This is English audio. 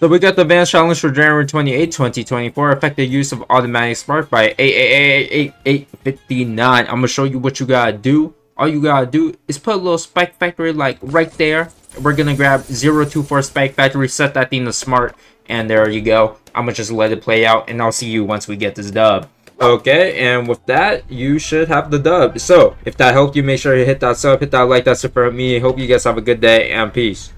So we got the Advanced Challenge for January 28, 2024. Effective use of Automatic Start by 888 I'm going to show you what you got to do. All you got to do is put a little Spike Factory like right there. We're going to grab 024 Spike Factory, set that thing to Smart, and there you go. I'm going to just let it play out, and I'll see you once we get this dub. Okay, and with that, you should have the dub. So, if that helped you, make sure you hit that sub, hit that like, that support me. Hope you guys have a good day, and peace.